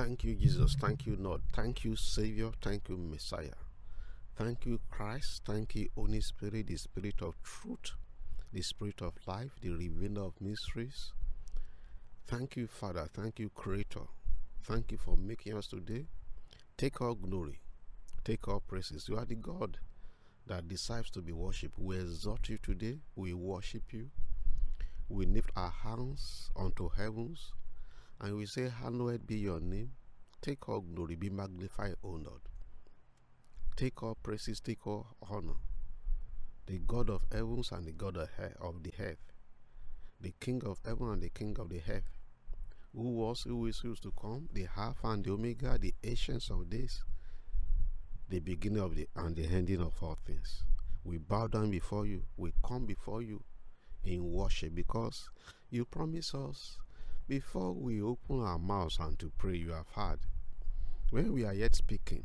Thank you, Jesus. Thank you, Lord. Thank you, Savior. Thank you, Messiah. Thank you, Christ. Thank you, Holy Spirit, the Spirit of truth, the Spirit of life, the revealer of mysteries. Thank you, Father. Thank you, Creator. Thank you for making us today. Take all glory. Take all praises. You are the God that deserves to be worshipped. We exalt you today. We worship you. We lift our hands unto heavens and we say, Hallowed be your name. Take all glory, be magnified, O Lord. Take all praises, take all honor. The God of heavens and the God of the earth, the King of heaven and the King of the earth, who was, who is, who is to come, the Alpha and the Omega, the ancients of days, the beginning of the and the ending of all things. We bow down before you. We come before you in worship because you promise us before we open our mouths and to pray, you have heard. When we are yet speaking,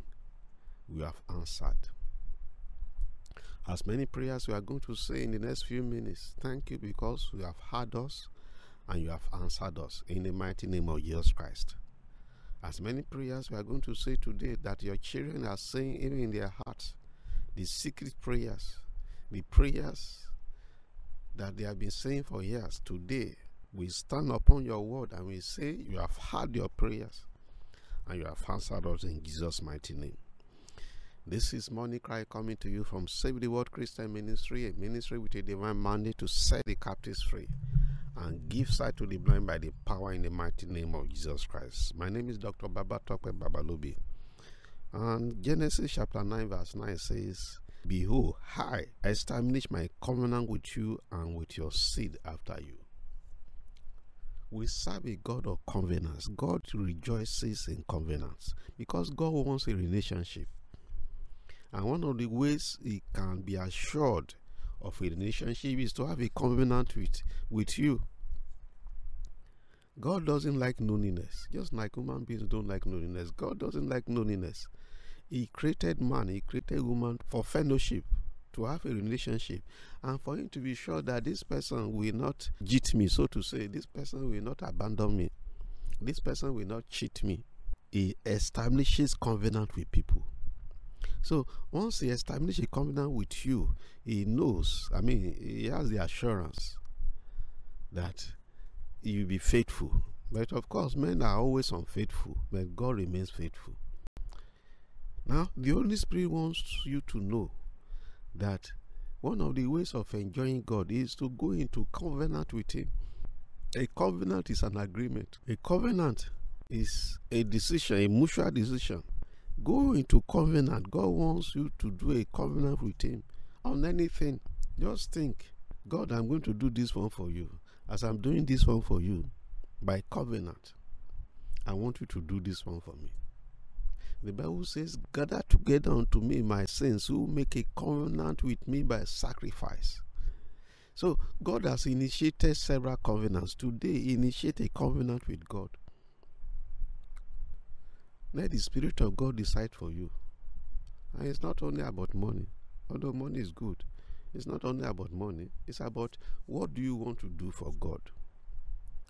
we have answered. As many prayers we are going to say in the next few minutes, thank you because you have heard us and you have answered us in the mighty name of Jesus Christ. As many prayers we are going to say today that your children are saying even in their hearts, the secret prayers, the prayers that they have been saying for years, today we stand upon your word and we say, You have heard your prayers and you have answered us in Jesus' mighty name. This is Morning Cry coming to you from Save the World Christian Ministry, a ministry with a divine mandate to set the captives free and give sight to the blind by the power in the mighty name of Jesus Christ. My name is Dr. Babatope Babalobi. And Genesis chapter 9, verse 9 says, Behold, I establish my covenant with you and with your seed after you. We serve a God of covenants. God rejoices in covenants because God wants a relationship. And one of the ways he can be assured of a relationship is to have a covenant with, with you. God doesn't like loneliness, just like human beings don't like loneliness. God doesn't like loneliness. He created man, He created woman for fellowship, to have a relationship, and for Him to be sure that this person will not cheat me, so to say, this person will not abandon me, this person will not cheat me. He establishes covenant with people. So once he establishes a covenant with you, he knows, I mean, he has the assurance that you'll be faithful. But of course, men are always unfaithful, but God remains faithful. Now, the Holy Spirit wants you to know that one of the ways of enjoying God is to go into covenant with Him. A covenant is an agreement, a covenant is a decision, a mutual decision. Go into covenant. God wants you to do a covenant with Him on anything. Just think, God, I'm going to do this one for you. As I'm doing this one for you, by covenant, I want you to do this one for me. The Bible says, Gather together unto me my saints who make a covenant with me by sacrifice. So God has initiated several covenants. Today, initiate a covenant with God. Let the Spirit of God decide for you. And it's not only about money, although money is good. It's not only about money, it's about what do you want to do for God?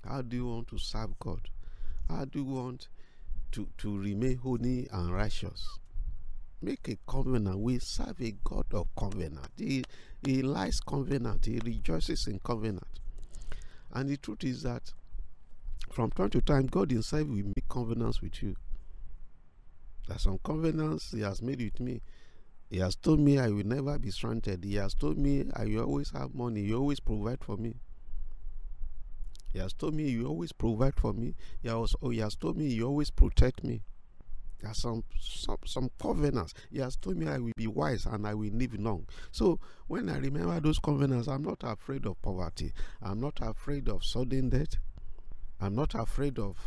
How do you want to serve God? How do you want to, to remain holy and righteous? Make a covenant. We serve a God of covenant. He, he likes covenant. He rejoices in covenant. And the truth is that from time to time, God Himself will make covenants with you. There's some covenants He has made with me. He has told me I will never be stranded. He has told me I will always have money. He always provide for me. He has told me you always provide for me. He has, oh, he has told me you always protect me. There are some, some some covenants. He has told me I will be wise and I will live long. So when I remember those covenants, I'm not afraid of poverty. I'm not afraid of sudden death. I'm not afraid of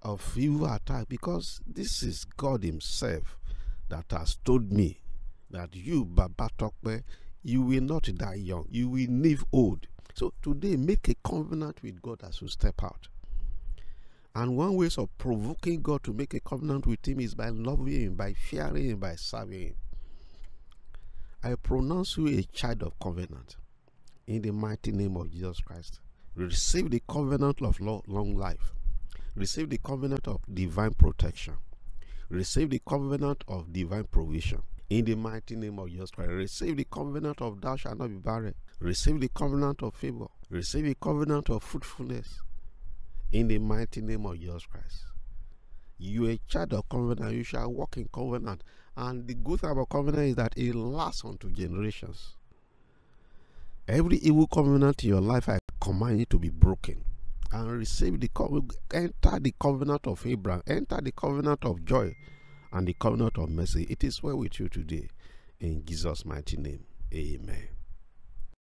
of evil attack because this is God Himself that has told me that you, Baba you will not die young. You will live old. So today, make a covenant with God as you step out. And one way of provoking God to make a covenant with Him is by loving Him, by fearing Him, by serving Him. I pronounce you a child of covenant in the mighty name of Jesus Christ. Receive the covenant of long life. Receive the covenant of divine protection. Receive the covenant of divine provision. In the mighty name of Jesus Christ, receive the covenant of thou shalt not be barren. Receive the covenant of favor. Receive the covenant of fruitfulness. In the mighty name of Jesus Christ. You a child of covenant, you shall walk in covenant. And the good thing about covenant is that it lasts unto generations. Every evil covenant in your life, I command you to be broken and receive the enter the covenant of Abraham, enter the covenant of joy and the covenant of mercy. It is well with you today. In Jesus' mighty name. Amen.